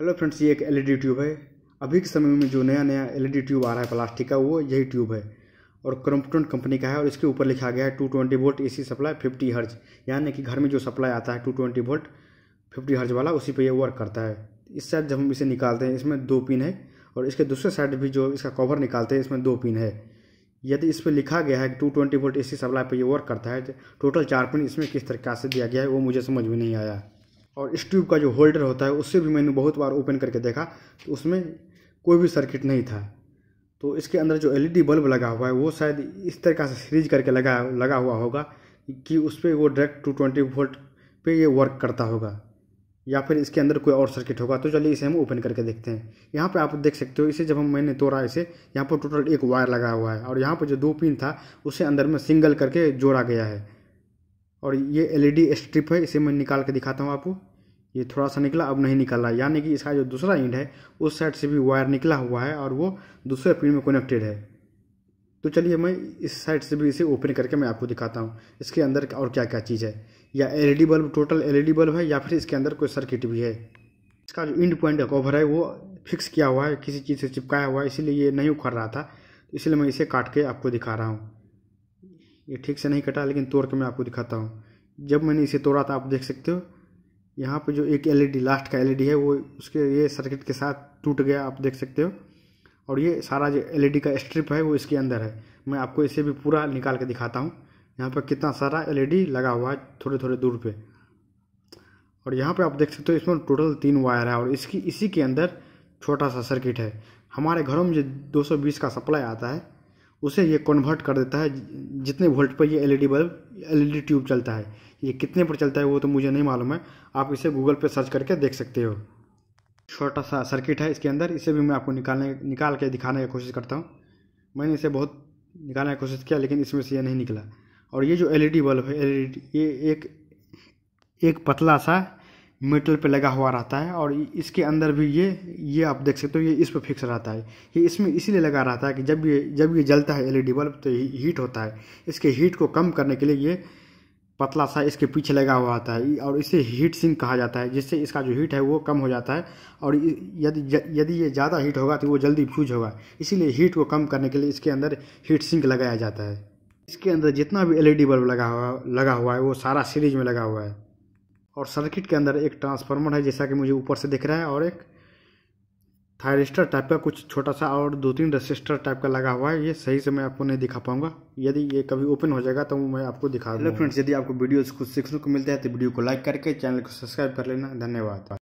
Hello friends, ये एक LED tube है। अभी के समय में जो नया नया एलईडी ट्यूब आ रहा है प्लास्टिक का, वो यही ट्यूब है। और क्रम्पटन कंपनी का है और इसके ऊपर लिखा गया है two twenty volt AC supply fifty hertz यानी कि घर में जो सप्लाई आता है टू ट्वेंटी वोल्ट फिफ्टी हर्ज वाला, उसी पर ये वर्क करता है। इस साइड जब हम इसे निकालते हैं, इसमें दो पिन है और इसके दूसरे साइड भी जो इसका कवर निकालते हैं, इसमें दो पिन है। यदि इस पर लिखा गया है कि two twenty volt AC supply पर ये वर्क करता है तो टोटल चार पिन इसमें किस तरीके से दिया गया है, वो मुझे समझ में नहीं आया। और इस ट्यूब का जो होल्डर होता है, उससे भी मैंने बहुत बार ओपन करके देखा तो उसमें कोई भी सर्किट नहीं था। तो इसके अंदर जो एलईडी बल्ब लगा हुआ है, वो शायद इस तरीक़ा से सीरीज़ करके लगा लगा हुआ होगा कि उस पर वो डायरेक्ट टू ट्वेंटी वोल्ट पे ये वर्क करता होगा, या फिर इसके अंदर कोई और सर्किट होगा। तो चलिए इसे हम ओपन करके देखते हैं। यहाँ पे आप देख सकते हो, इसे जब हम मैंने तोड़ा, इसे यहाँ पर टोटल एक वायर लगा हुआ है, और यहाँ पर जो दो पिन था, उसे अंदर में सिंगल करके जोड़ा गया है। और ये एलईडी स्ट्रिप है, इसे मैं निकाल के दिखाता हूँ आपको। ये थोड़ा सा निकला, अब नहीं निकल रहा। यानी कि इसका जो दूसरा इंड है, उस साइड से भी वायर निकला हुआ है और वो दूसरे पिन में कनेक्टेड है। तो चलिए मैं इस साइड से भी इसे ओपन करके मैं आपको दिखाता हूँ, इसके अंदर और क्या क्या चीज़ है। या LED bulb total LED bulb है, या फिर इसके अंदर कोई सर्किट भी है। इसका जो इंड पॉइंट कवर है, वो फिक्स किया हुआ है, किसी चीज़ से चिपकाया हुआ है, इसीलिए ये नहीं उखड़ रहा था। इसलिए मैं इसे काट के आपको दिखा रहा हूँ। ये ठीक से नहीं कटा, लेकिन तोड़ के मैं आपको दिखाता हूँ। जब मैंने इसे तोड़ा था, आप देख सकते हो। यहाँ पे जो एक एलईडी, लास्ट का एलईडी है, वो उसके ये सर्किट के साथ टूट गया, आप देख सकते हो। और ये सारा जो एलईडी का स्ट्रिप है, वो इसके अंदर है। मैं आपको इसे भी पूरा निकाल के दिखाता हूँ। यहाँ पर कितना सारा एलईडी लगा हुआ है थोड़े थोड़े दूर पे। और यहाँ पे आप देख सकते हो, इसमें टोटल तीन वायर है, और इसकी, इसी के अंदर छोटा सा सर्किट है। हमारे घरों में जो 220 का सप्लाई आता है, उसे ये कन्वर्ट कर देता है जितने वोल्ट पर ये एलईडी बल्ब, एलईडी ट्यूब चलता है, ये कितने पर चलता है वो तो मुझे नहीं मालूम है। आप इसे गूगल पर सर्च करके देख सकते हो। छोटा सा सर्किट है इसके अंदर, इसे भी मैं आपको निकालने, निकाल के दिखाने की कोशिश करता हूँ। मैंने इसे बहुत निकालने की कोशिश किया, लेकिन इसमें से ये नहीं निकला। और ये जो एलईडी बल्ब है, एलईडी, ये एक एक पतला सा मेटल पे लगा हुआ रहता है और इसके अंदर भी ये ये आप देख सकते हो, ये इस पर फिक्स रहता है। ये इसमें इसीलिए लगा रहता है कि जब ये जब ये जलता है एलईडी बल्ब तो हीट होता है। इसके हीट को कम करने के लिए ये पतला सा इसके पीछे लगा हुआ आता है। और इसे हीट सिंक कहा जाता है, जिससे इसका जो हीट है वो कम हो जाता है। और यदि यदि ये ज़्यादा हीट होगा तो वो जल्दी फ्यूज होगा। इसीलिए हीट को कम करने के लिए इसके अंदर हीट सिंक लगाया जाता है। इसके अंदर जितना भी एलईडी बल्ब लगा हुआ लगा हुआ है, वो सारा सीरीज़ में लगा हुआ है। और सर्किट के अंदर एक ट्रांसफार्मर है जैसा कि मुझे ऊपर से दिख रहा है और एक थायरिस्टर टाइप का कुछ छोटा सा और दो तीन रजिस्टर टाइप का लगा हुआ है। ये सही से मैं आपको नहीं दिखा पाऊँगा। यदि ये कभी ओपन हो जाएगा तो मैं आपको दिखा दूँगा। फ्रेंड्स यदि आपको वीडियो कुछ सीखने को मिलता है तो वीडियो को लाइक करके चैनल को सब्सक्राइब कर लेना। धन्यवाद।